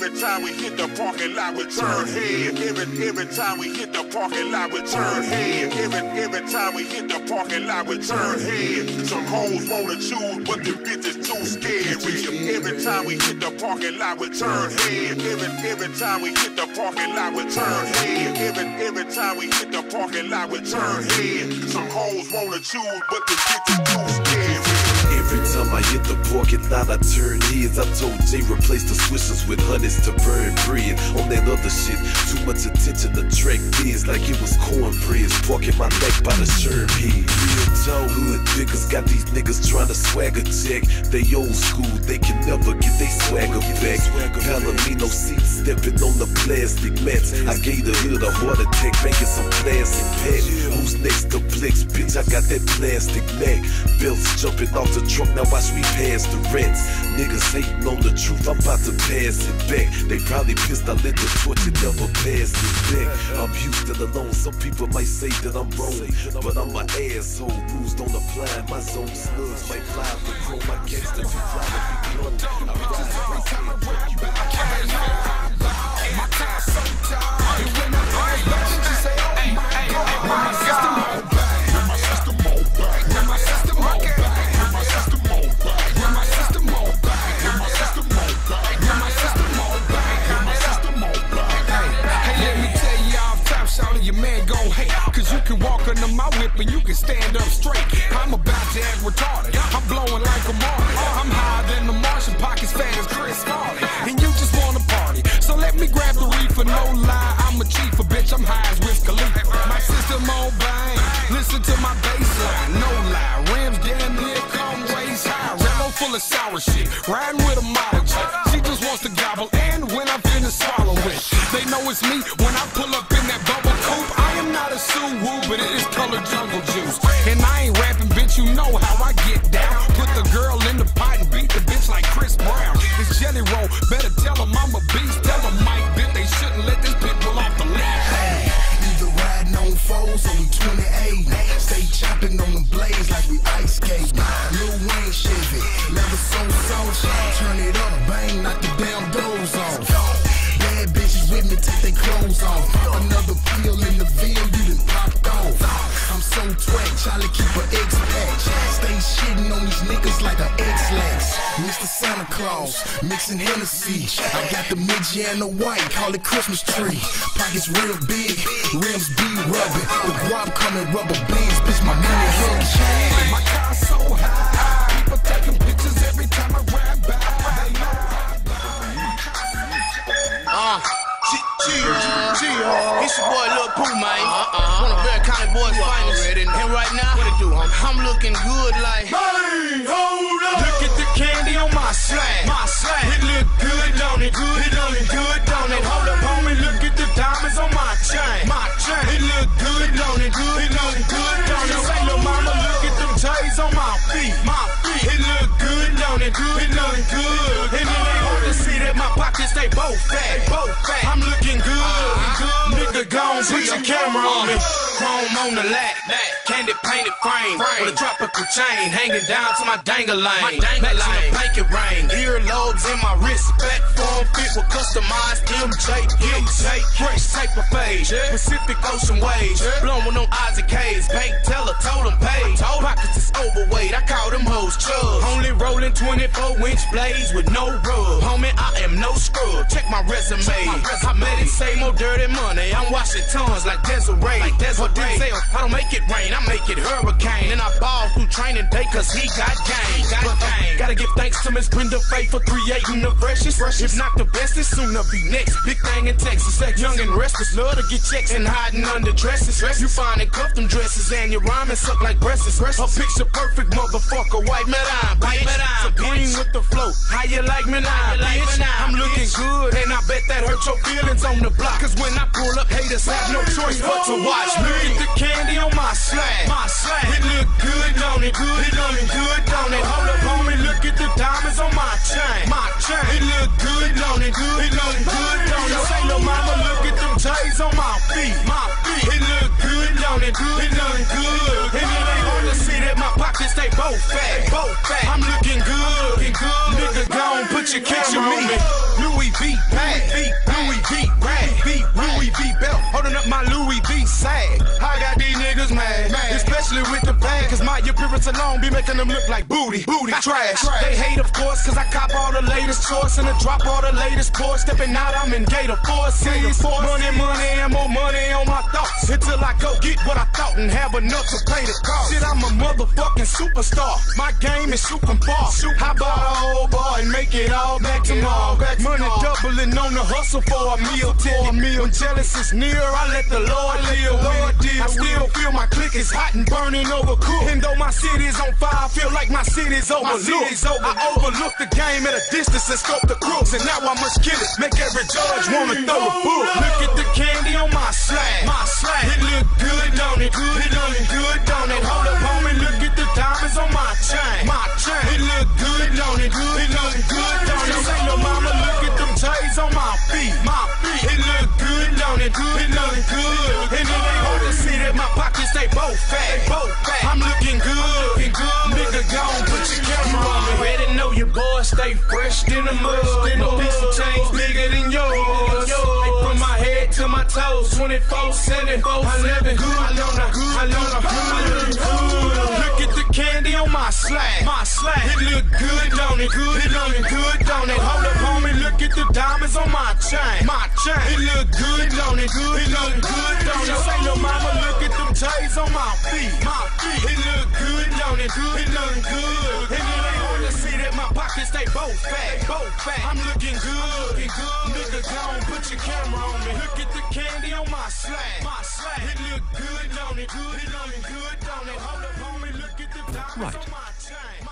every time we hit the parking lot, we turn head. Every every time we hit the parking lot, we turn head. Every every time we hit the parking lot, we turn head. Some hoes wanna choose, but the bitches too scary. Every time we hit the parking lot, we turn head. Every every time we hit the parking lot, we turn head. Every every time we hit the parking lot, we turn head. Some hoes wanna choose, but the bitches too scary. Every time I hit the parking lot, I turn heads. I told Jay replace the swishers with honeys to burn bread. On that other shit, too much attention to track biz like it was cornbread. Parking my neck by the sherm head. Real tall hood niggas got these niggas trying to swagger check. They old school, they can never get they swagger back. Palomino seat stepping on the plastic mats. I gave the hood a heart attack, making some plastic pack. Who's next to Plex? Bitch, I got that plastic neck. Belts jumping off the truck, now watch me pass the rents. Niggas hating on the truth, I'm about to pass it back. They probably pissed I lit the torch and never passed it back. I'm Houston alone, some people might say that I'm wrong, but I'm an asshole. Rules don't apply, my zone slugs might fly the chrome. My gangster too fly to be blown. I ride every day, fuck you. Hey, Cause you can walk under my whip and you can stand up straight. I'm about to act retarded. I'm blowing like a Martin. I'm higher than the Martian, pockets fat as Chris Farley. And you just wanna party. So let me grab the reefer, no lie. I'm a a bitch, I'm high as Wiz Khalifa. My system on bang. Listen to my bass line, no lie. Rims damn near come waist high. Ramo full of sour shit. Riding with a model chick. She just wants to gobble and when I'm finna swallow it. They know it's me when I pull up in that bubble. I not a Suwoo, but it is colored jungle juice. And I ain't rapping, bitch, you know how I get down. Put the girl in the pot and beat the bitch like Chris Brown. It's Jelly Roll, better tell them I'm a beast. Tell them Mike, bitch, they shouldn't let this pit pull off the leash. Either riding on foes or we 28. Stay chopping on them blades like we ice skating. Lil Wayne Chevy, leather so soft. Turn it up, bang, knock the damn doors off. Bad bitches with me, take their clothes off. Another pill in the veal, Charlie keep X patch. Stay shitting on these niggas like a Ex-Lax. Mr. Santa Claus, mixing Hennessy. I got the midget and the white, call it Christmas tree. Pockets real big, rims be rubbing. The guap coming rubber bands, bitch, my money they both fat. Both fat. I'm looking good. good. Nigga, gone, put your camera on me. Chrome on the lat. Candy painted frame. With a tropical chain hanging down to my dangling. Matching the blanket ring. Earlobes in my wrist. Back form fit with customized MJ. MJ. Fresh type of phase. Pacific Ocean waves. Blowing on Isaac overweight. I call them hoes chubs. Only rolling 24 inch blades with no rub. Homie, I am no scrub. Check my resume. I made it say more dirty money. I'm washing tons like Desiree. Like Desiree. I don't make it rain. I make it hurricane. And I ball through training day cause he got game. Gotta give thanks to Miss Brenda Faith for creating the freshest. If not the best, it's soon to be next. Big thing in Texas. Young and restless. Love to get checks and hiding under dresses. You find cuff them dresses and your rhyming suck like breasts. A picture perfect motherfucker. White medine, bitch. Supreme with the flow. How you like me now, bitch? I'm looking good and I bet that hurt your feelings on the block. Cause when I pull up, haters have no choice but to watch me. Look at the candy on my slab. My slab. It look good, don't it? Good, it look good, don't it? Hold up, homie, look at the diamonds on my chain. My chain. It look good, don't it? Good, it look good, don't it? Say, no mama, look at them J's on my feet. My feet. It look good, don't it? Good, it look good. And then ain't wanna see that my pockets, they both fat. Both fat. I'm looking good. Looking good. Nigga, gone, put your camera on me. My Louis V sag. I got these niggas mad, especially with the bag, cause my appearance alone be making them look like booty, booty, trash. They hate, of course, cause I cop all the latest choice and I drop all the latest boys. Stepping out, I'm in Gator Forces. Money, money, and more money on my thoughts until I go get what I thought and have enough to pay the cost. Shit, I'm a motherfucking superstar. My game is shooting ball. How about a old boy and make it all back tomorrow? Doubling on the hustle for a meal. Tell me when jealous is near, I let the Lord live it. I still feel my click is hot and burning overcooked. And though my city's on fire, I feel like my city's overlooked. I overlook the game at a distance and scope the crooks. And now I must kill it. Make every judge wanna throw a book. Stay fresh in the mud. My piece of change bigger than yours. From my head to my toes, 24 7, I live it good. I know the good. I know the good. Look at the candy on my slab. My slab. It look good, don't it? Good. It look good, don't it? Hold up, homie. Look at the diamonds on my chain. My chain. It look good, don't it? Good. It look good, don't it? Say no mama, look at them J's on my feet. My feet. It look good, don't it? Good. It look good. It ain't my pockets they both fat. Both fat. I'm looking good. Looking good. Nigga, gone. Put your camera on me. Look at the candy on my slab. My slab. It look good, don't it? Good. It look good, don't it? Hold up, homie. Look at the Right.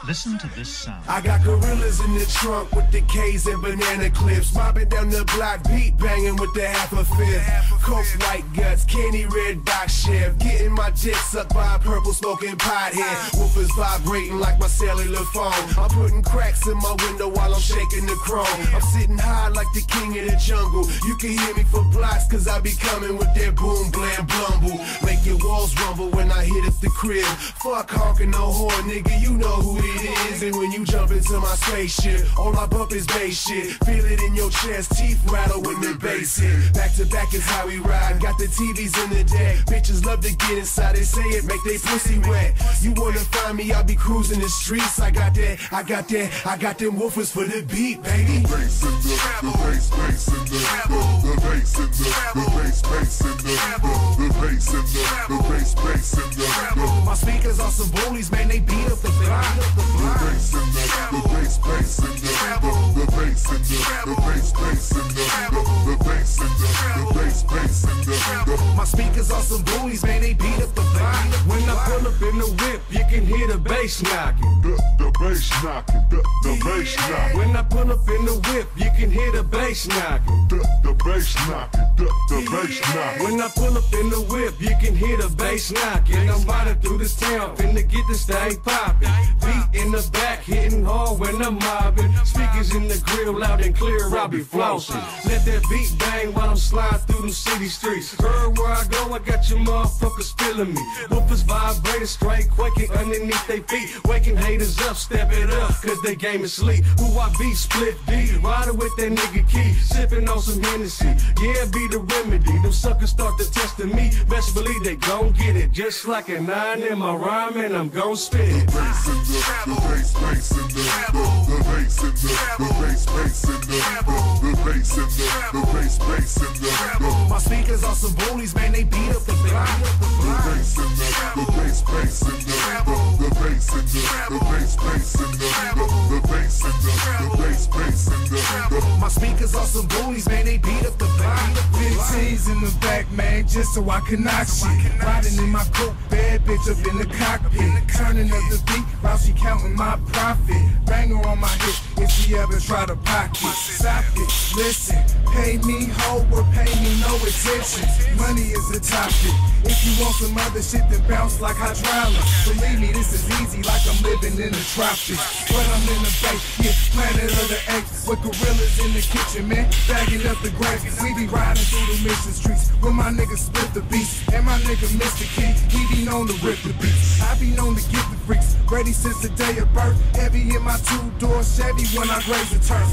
Listen to this sound. I got gorillas in the trunk with the K's and banana clips. Mobbing down the block, beat banging with the half a fifth. Coke white guts, candy red box chef. Getting my dick sucked by a purple smoking pothead. Woofers vibrating like my cellular phone. I'm putting cracks in my window while I'm shaking the chrome. I'm sitting high like the king of the jungle. You can hear me for blocks, cause I be coming with that boom, blam, blumble. Make your walls rumble when I hit up the crib. Fuck honking no horn, nigga, you know who it is. And when you jump into my spaceship, all I bump is bass shit. Feel it in your chest, teeth rattle when the bass hit. Back to back is how we ride. Got the TVs in the deck. Bitches love to get inside and say it, make they pussy wet. You wanna find me, I'll be cruising the streets. I got that, I got that, I got them woofers for the beat, baby. The bass in the, the bass, bass in the, the, the bass in the, the bass, bass in the, the, the bass in the, the bass, bass in the, the, My speakers are some bullies, man, they beat up the block. The bass in the, the bass, bass in the, the, the bass in the, the bass, bass in the, the, the bass in the, the bass, bass in the, the, My speakers are some bullies, man, they beat up the block. When I pull up in the whip, you can hear the bass knocking. the, the bass knocking, the, the bass knocking, When I pull up in the whip, you can hear the bass knocking. the, the bass knocking, the, the bass knocking. When I pull up in the whip, you can hear the bass knocking. I'm through this town, finna get this thing poppin'. Beat in the back, hitting hard when I'm mobbing. Speakers in the grill, loud and clear, I'll be flossing. Let that beat bang while I'm sliding through them city streets. Heard where I go, I got your motherfuckers feeling me. Woofers vibrating, straight quaking underneath they feet. Waking haters up, step it up, cause they game is sleep. Who I be, split D, riding with that nigga key. Sippin' on some Hennessy, yeah, be the remedy. Them suckers start to testin' me, best believe they gon' get it. Just like a nine in my rhyme, and I'm gon' spit it. bass in the, the bass, bass in the, the, the bass in the, the bass, bass in the, the, the bass in the, the bass, bass in the, the, My speakers are some bullies, man, they beat up the block. the bass in the, the bass, bass in the, the, the bass in the, the bass, bass in the, the, the bass in the, the bass, bass in the, the, My speakers are some bullies, man, they beat up the block. 15s in the back, man, just so I can knock shit. Riding in my coupe, bad bitch up in the cockpit. Turning up the beat while she counting my profit. Banger on my hip if she ever try to pocket. Stop it, listen, pay me hoe or pay me no attention. Money is the topic. If you want some other shit, then bounce like hydraulics. Believe me, this is easy, like I'm living in the tropics. But I'm in the bay, yeah, planet of the apes. With gorillas in the kitchen, man, bagging up the grapes. We be riding through the mission streets when my niggas split the beats. And my nigga Mr. Key, he be known to rip the beats. I be known to get the freaks. Ready since the day of birth. Heavy in my two-door Chevy when I graze the turf.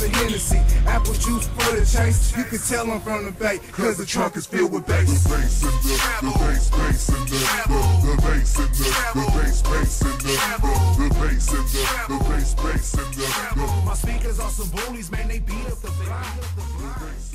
Shots of Hennessy, apple juice for the chase. You can tell I'm from the bay, cause the trunk is filled with bass. The bass and the, the bass, bass and the, the, the bass and the, the bass, bass and the, the, the bass and the, the bass, bass and the, My speakers are some bullies, man, they beat up the block.